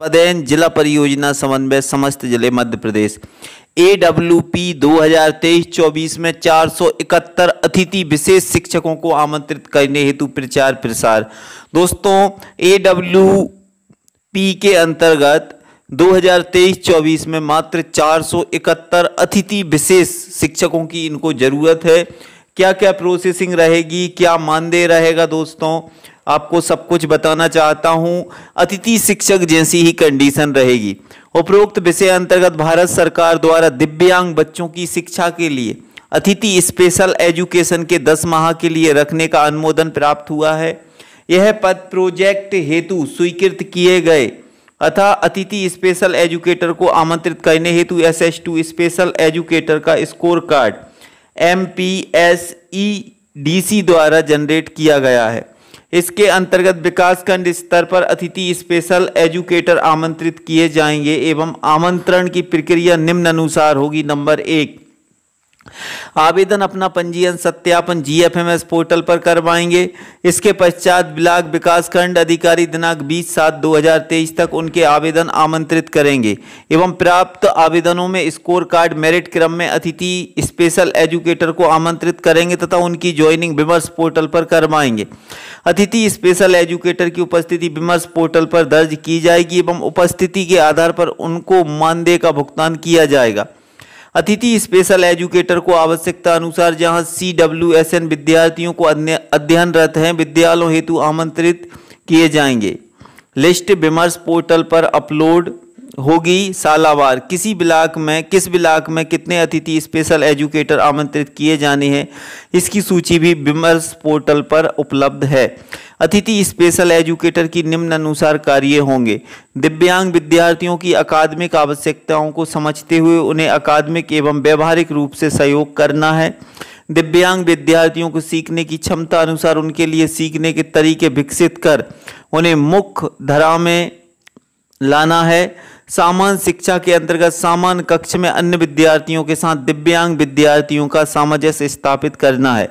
पदेन जिला परियोजना समन्वय समस्त ज़िले Madhya Pradesh A W P दो हज़ार तेईस चौबीस में चार सौ इकहत्तर अतिथि विशेष शिक्षकों को आमंत्रित करने हेतु प्रचार प्रसार। दोस्तों ए डब्ल्यू पी के अंतर्गत 2023-24 में मात्र चार सौ इकहत्तर अतिथि विशेष शिक्षकों की इनको ज़रूरत है। क्या क्या प्रोसेसिंग रहेगी, क्या मानदेय रहेगा दोस्तों? आपको सब कुछ बताना चाहता हूँ। अतिथि शिक्षक जैसी ही कंडीशन रहेगी। उपरोक्त विषय अंतर्गत भारत सरकार द्वारा दिव्यांग बच्चों की शिक्षा के लिए अतिथि स्पेशल एजुकेशन के 10 माह के लिए रखने का अनुमोदन प्राप्त हुआ है। यह पद प्रोजेक्ट हेतु स्वीकृत किए गए अतः अतिथि स्पेशल एजुकेटर को आमंत्रित करने हेतु S S two special educator का score card M P S E D C द्वारा जनरेट किया गया है। इसके अंतर्गत विकासखंड स्तर पर अतिथि स्पेशल एजुकेटर आमंत्रित किए जाएँगे एवं आमंत्रण की प्रक्रिया निम्न अनुसार होगी। नंबर एक आवेदन अपना पंजीयन सत्यापन जीएफएमएस पोर्टल पर करवाएँगे। इसके पश्चात ब्लॉक विकास खंड अधिकारी दिनांक 20 सात 2023 तक उनके आवेदन आमंत्रित करेंगे एवं प्राप्त आवेदनों में स्कोर कार्ड मेरिट क्रम में अतिथि स्पेशल एजुकेटर को आमंत्रित करेंगे तथा उनकी ज्वाइनिंग विमर्श पोर्टल पर करवाएँगे। अतिथि स्पेशल एजुकेटर की उपस्थिति विमर्श पोर्टल पर दर्ज की जाएगी एवं उपस्थिति के आधार पर उनको मानदेय का भुगतान किया जाएगा। अतिथि स्पेशल एजुकेटर को आवश्यकता अनुसार जहाँ सी डब्ल्यू एस एन विद्यार्थियों को अध्ययनरत हैं, विद्यालयों हेतु आमंत्रित किए जाएँगे। लिस्ट विमर्श पोर्टल पर अपलोड होगी सालावार। किसी ब्लाक में, किस ब्लॉक में कितने अतिथि स्पेशल एजुकेटर आमंत्रित किए जाने हैं, इसकी सूची भी विमर्श पोर्टल पर उपलब्ध है। अतिथि स्पेशल एजुकेटर की निम्न अनुसार कार्य होंगे। दिव्यांग विद्यार्थियों की अकादमिक आवश्यकताओं को समझते हुए उन्हें अकादमिक एवं व्यवहारिक रूप से सहयोग करना है। दिव्यांग विद्यार्थियों को सीखने की क्षमता अनुसार उनके लिए सीखने के तरीके विकसित कर उन्हें मुख्य धरा में लाना है। सामान्य शिक्षा के अंतर्गत सामान्य कक्ष में अन्य विद्यार्थियों के साथ दिव्यांग विद्यार्थियों का सामंजस्य स्थापित करना है।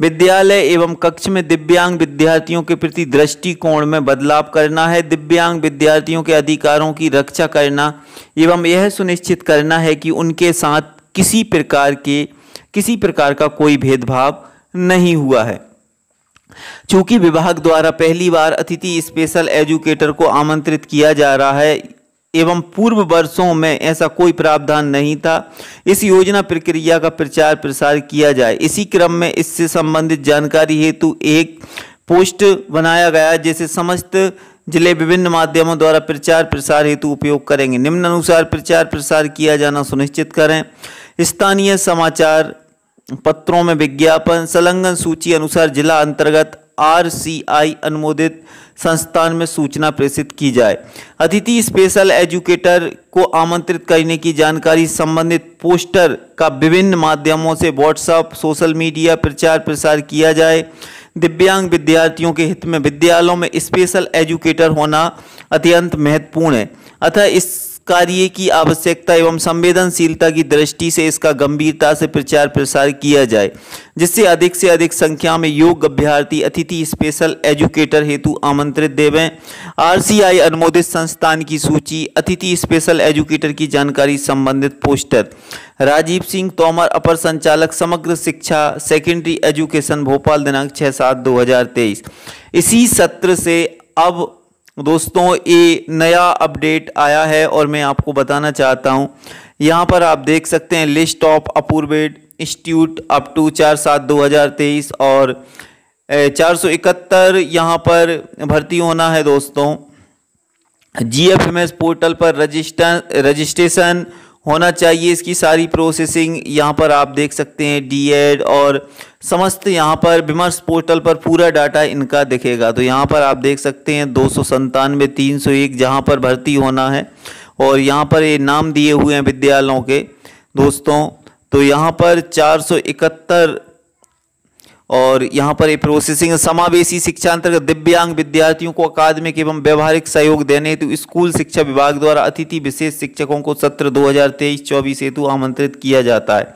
विद्यालय एवं कक्ष में दिव्यांग विद्यार्थियों के प्रति दृष्टिकोण में बदलाव करना है। दिव्यांग विद्यार्थियों के अधिकारों की रक्षा करना एवं यह सुनिश्चित करना है कि उनके साथ किसी प्रकार के, किसी प्रकार का कोई भेदभाव नहीं हुआ है। चूँकि विभाग द्वारा पहली बार अतिथि स्पेशल एजुकेटर को आमंत्रित किया जा रहा है एवं पूर्व वर्षों में ऐसा कोई प्रावधान नहीं था। इस योजना प्रक्रिया का प्रचार प्रसार किया जाए। इसी क्रम में इससे संबंधित जानकारी हेतु एक पोस्ट बनाया गया, जिसे समस्त ज़िले विभिन्न माध्यमों द्वारा प्रचार प्रसार हेतु उपयोग करेंगे। निम्न अनुसार प्रचार प्रसार किया जाना सुनिश्चित करें। स्थानीय समाचार पत्रों में विज्ञापन, संलग्न सूची अनुसार जिला अंतर्गत आरसीआई अनुमोदित संस्थान में सूचना प्रेषित की जाए। अतिथि स्पेशल एजुकेटर को आमंत्रित करने की जानकारी, संबंधित पोस्टर का विभिन्न माध्यमों से व्हाट्सएप सोशल मीडिया प्रचार प्रसार किया जाए। दिव्यांग विद्यार्थियों के हित में विद्यालयों में स्पेशल एजुकेटर होना अत्यंत महत्वपूर्ण है। अतः इस कार्य की आवश्यकता एवं संवेदनशीलता की दृष्टि से इसका गंभीरता से प्रचार प्रसार किया जाए, जिससे अधिक से अधिक संख्या में योग अभ्यर्थी, अतिथि स्पेशल एजुकेटर हेतु आमंत्रित देवें। आरसीआई अनुमोदित संस्थान की सूची, अतिथि स्पेशल एजुकेटर की जानकारी संबंधित पोस्टर। राजीव सिंह तोमर, अपर संचालक, समग्र शिक्षा सेकेंडरी एजुकेशन भोपाल दिनांक छः सात दो इसी सत्र से अब दोस्तों, ये नया अपडेट आया है और मैं आपको बताना चाहता हूँ। यहाँ पर आप देख सकते हैं list of approved institute up to चार सात दो हज़ार तेईस और चार सौ इकहत्तर यहाँ पर भर्ती होना है दोस्तों। G F M S portal पर रजिस्टर, रजिस्ट्रेशन होना चाहिए इसकी सारी प्रोसेसिंग यहाँ पर आप देख सकते हैं डीएड और समस्त यहाँ पर विमर्श पोर्टल पर पूरा डाटा इनका दिखेगा। तो यहाँ पर आप देख सकते हैं दो सौ संतानवे, तीन सौ एक जहाँ पर भर्ती होना है और यहाँ पर ये नाम दिए हुए हैं विद्यालयों के दोस्तों। तो यहाँ पर चार सौ इकहत्तर और यहाँ पर एक प्रोसेसिंग समावेशी शिक्षा अंतर्गत दिव्यांग विद्यार्थियों को अकादमिक एवं व्यवहारिक सहयोग देने हेतु स्कूल शिक्षा विभाग द्वारा अतिथि विशेष शिक्षकों को सत्र 2023-24 हेतु आमंत्रित किया जाता है।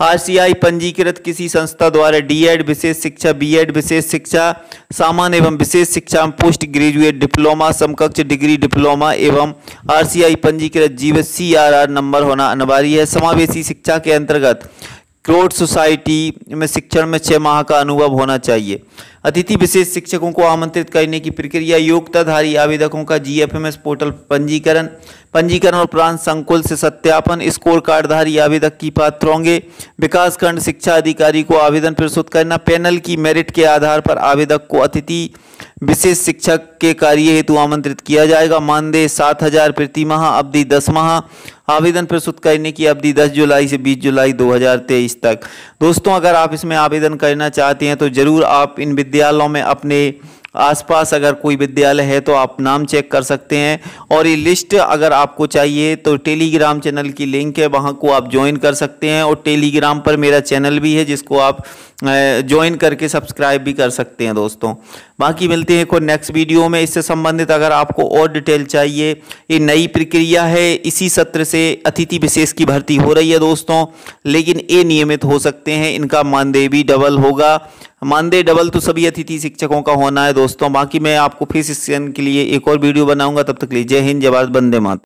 आरसीआई पंजीकृत किसी संस्था द्वारा डीएड विशेष शिक्षा, बीएड विशेष शिक्षा, सामान्य एवं विशेष शिक्षा पोस्ट ग्रेजुएट डिप्लोमा, समकक्ष डिग्री डिप्लोमा एवं आरसीआई पंजीकृत जीवन सी नंबर होना अनिवार्य है। समावेशी शिक्षा के अंतर्गत क्रोड सोसाइटी में शिक्षण में छः माह का अनुभव होना चाहिए। अतिथि विशेष शिक्षकों को आमंत्रित करने की प्रक्रिया योग्यताधारी आवेदकों का जीएफएमएस पोर्टल पंजीकरण पंजीकरण और प्रांत संकुल से सत्यापन, स्कोर कार्डधारी आवेदक की पात्र होंगे विकासखंड शिक्षा अधिकारी को आवेदन प्रस्तुत करना, पैनल की मेरिट के आधार पर आवेदक को अतिथि विशेष शिक्षक के कार्य हेतु आमंत्रित किया जाएगा। मानदेय सात हज़ार प्रति माह अवधि दस माह। आवेदन प्रस्तुत करने की अवधि 10 जुलाई से 20 जुलाई 2023 तक। दोस्तों, अगर आप इसमें आवेदन करना चाहते हैं तो ज़रूर आप इन विद्यालयों में अपने आसपास अगर कोई विद्यालय है तो आप नाम चेक कर सकते हैं। और ये लिस्ट अगर आपको चाहिए तो टेलीग्राम चैनल की लिंक है, वहाँ को आप ज्वाइन कर सकते हैं। और टेलीग्राम पर मेरा चैनल भी है, जिसको आप ज्वाइन करके सब्सक्राइब भी कर सकते हैं दोस्तों। बाकी मिलते हैं कोई नेक्स्ट वीडियो में। इससे संबंधित अगर आपको और डिटेल चाहिए, ये नई प्रक्रिया है। इसी सत्र से अतिथि विशेष की भर्ती हो रही है दोस्तों, लेकिन ये नियमित हो सकते हैं। इनका मानदेय भी डबल होगा। मानदेय डबल तो सभी अतिथि शिक्षकों का होना है दोस्तों। बाकी मैं आपको फ़ीस के लिए एक और वीडियो बनाऊँगा। तब तक लिए जय हिंद जवाब बंदे मात